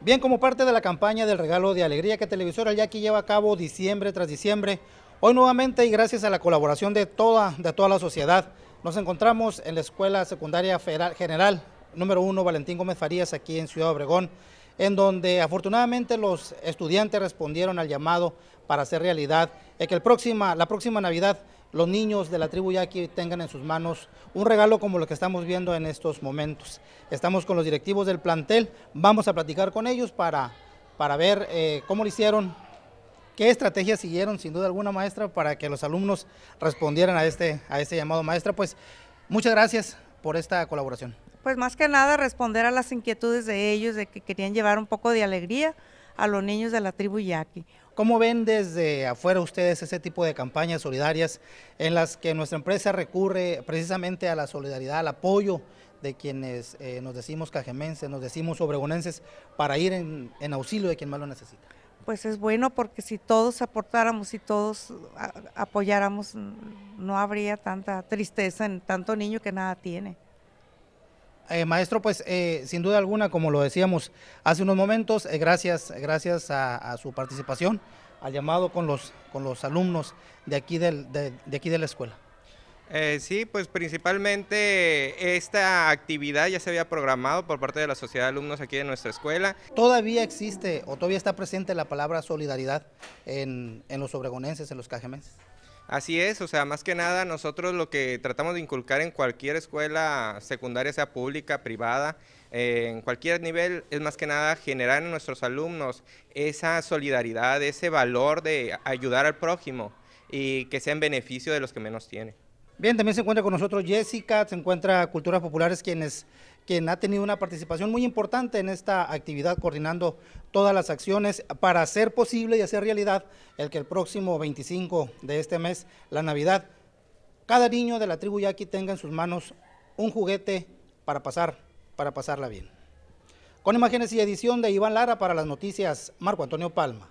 Bien, como parte de la campaña del regalo de alegría que Televisora Yaqui lleva a cabo diciembre tras diciembre, hoy nuevamente y gracias a la colaboración de toda, de toda la sociedad, nos encontramos en la Escuela Secundaria Federal General número 1 Valentín Gómez Farías aquí en Ciudad Obregón, en donde afortunadamente los estudiantes respondieron al llamado para hacer realidad que el próxima, la próxima Navidad los niños de la tribu yaqui tengan en sus manos un regalo como lo que estamos viendo en estos momentos. Estamos con los directivos del plantel, vamos a platicar con ellos para, para ver eh, cómo lo hicieron, qué estrategias siguieron, sin duda alguna maestra, para que los alumnos respondieran a este, a este llamado. Maestra, pues muchas gracias por esta colaboración. Pues más que nada responder a las inquietudes de ellos, de que querían llevar un poco de alegría a los niños de la tribu yaqui. ¿Cómo ven desde afuera ustedes ese tipo de campañas solidarias en las que nuestra empresa recurre precisamente a la solidaridad, al apoyo de quienes eh, nos decimos cajemenses, nos decimos obregonenses, para ir en, auxilio de quien más lo necesita? Pues es bueno porque si todos aportáramos, si todos apoyáramos, no habría tanta tristeza en tanto niño que nada tiene. Eh, maestro, pues eh, sin duda alguna, como lo decíamos hace unos momentos, eh, gracias, gracias a, su participación, al llamado con los, con los alumnos de aquí, del, de, aquí de la escuela. sí, pues principalmente esta actividad ya se había programado por parte de la sociedad de alumnos aquí de nuestra escuela. ¿Todavía existe o todavía está presente la palabra solidaridad en, en los obregonenses, en los cajemenses? Así es, o sea, más que nada nosotros lo que tratamos de inculcar en cualquier escuela secundaria, sea pública, privada, eh, en cualquier nivel, es más que nada generar en nuestros alumnos esa solidaridad, ese valor de ayudar al prójimo y que sea en beneficio de los que menos tienen. Bien, también se encuentra con nosotros Jessica, se encuentra Culturas Populares, quienes quien ha tenido una participación muy importante en esta actividad, coordinando todas las acciones para hacer posible y hacer realidad el que el próximo 25 de este mes, la Navidad, cada niño de la tribu yaqui tenga en sus manos un juguete para pasar, para pasarla bien. Con imágenes y edición de Iván Lara para las noticias, Marco Antonio Palma.